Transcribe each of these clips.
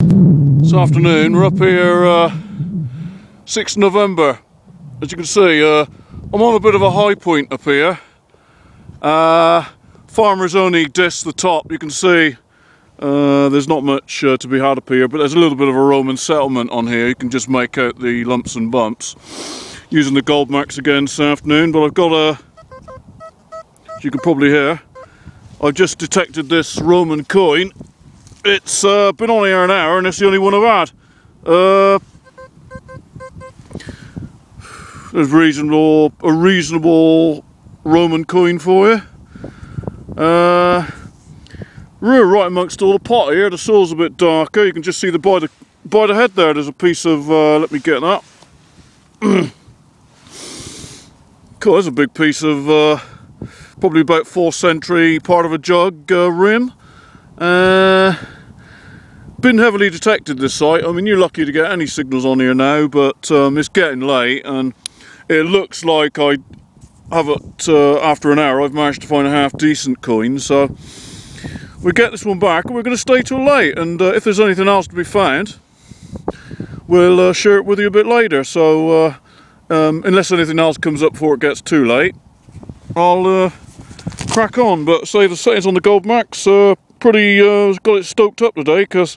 This afternoon, we're up here, uh, 6th November. As you can see, uh, I'm on a bit of a high point up here. Uh, farmer's only disc the top. You can see uh, there's not much uh, to be had up here, but there's a little bit of a Roman settlement on here. You can just make out the lumps and bumps using the Goldmaxx again this afternoon. But I've got a, as you can probably hear, I've just detected this Roman coin. It's uh, been on here an hour and it's the only one I've had. Uh, there's reasonable, a reasonable Roman coin for you. Uh, we're right amongst all the pot here. The soil's a bit darker. You can just see the by the by the head there. There's a piece of. Uh, let me get that. cool. There's a big piece of uh, probably about fourth century part of a jug uh, rim. Uh, been heavily detected this site. I mean, you're lucky to get any signals on here now, but um, it's getting late and it looks like I have it uh, after an hour. I've managed to find a half decent coin, so we get this one back and we're going to stay till late. And uh, if there's anything else to be found, we'll uh, share it with you a bit later. So, uh, um, unless anything else comes up before it gets too late, I'll uh, crack on. But say the settings on the Goldmaxx uh, pretty uh, got it stoked up today because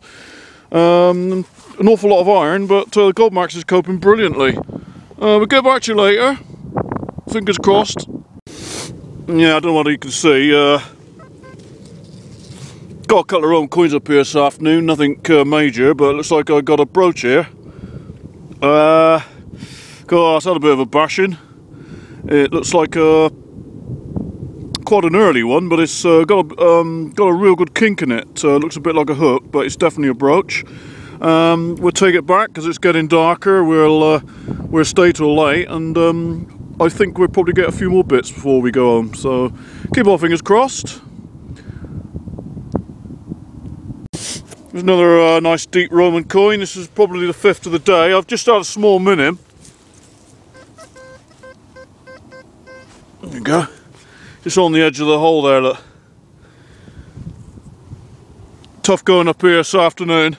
um, an awful lot of iron, but uh, the Goldmaxx is coping brilliantly. Uh, we'll get back to you later. Fingers crossed. Yeah, I don't know what you can see. Uh, got a couple of own coins up here this afternoon, nothing uh, major, but looks like I got a brooch here. Uh, God, it's had a bit of a bashing. It looks like a quite an early one, but it's uh, got a um, got a real good kink in it. Uh, looks a bit like a hook, but it's definitely a brooch. Um, we'll take it back because it's getting darker. We'll uh, we'll stay till late, and um, I think we'll probably get a few more bits before we go home. So keep our fingers crossed. There's another uh, nice deep Roman coin. This is probably the fifth of the day. I've just had a small minim. There you go. Just on the edge of the hole there, look. Tough going up here this afternoon.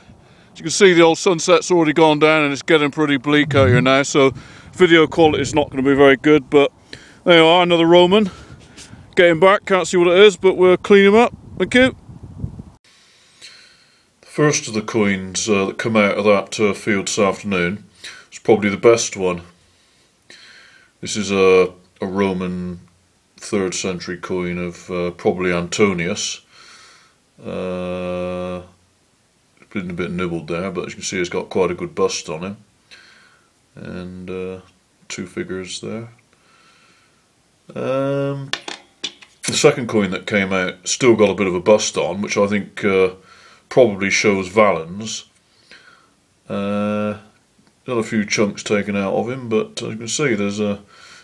As you can see the old sunset's already gone down and it's getting pretty bleak out here now, so video quality is not going to be very good, but there you are, another Roman. Getting back, can't see what it is, but we'll clean him up. Thank you. The first of the coins uh, that come out of that uh, field this afternoon is probably the best one. This is a, a Roman third century coin of uh, probably Antonius. Uh, it's been a bit nibbled there, but as you can see, it's got quite a good bust on him, and uh, two figures there. Um, the second coin that came out still got a bit of a bust on, which I think uh, probably shows Valens. Uh, got a few chunks taken out of him, but as you can see, there's a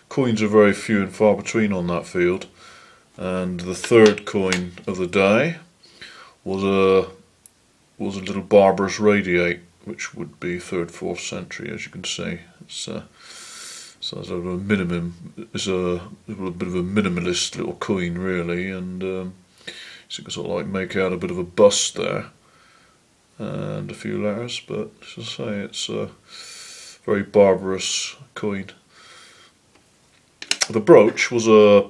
coins are very few and far between on that field. And the third coin of the day was a was a little barbarous radiate which would be third fourth century as you can see. It's uh, so it's a minimum it's a, a, bit of a minimalist little coin really. And um, you can sort of like make out a bit of a bust there and a few letters. But as I say it's a very barbarous coin the brooch was a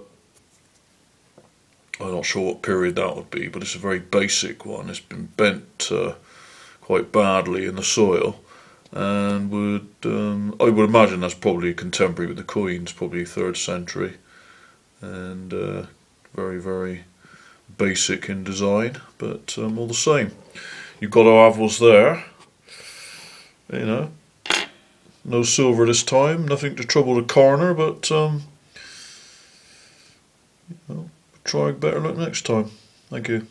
I'm not sure what period that would be, but it's a very basic one. It's been bent uh, quite badly in the soil, and would um, I would imagine that's probably contemporary with the coins, probably third century, and uh, very very basic in design, but um, all the same, you've got our avils there. You know, no silver this time, nothing to trouble the coroner, but. Um, well, try better luck next time. Thank you.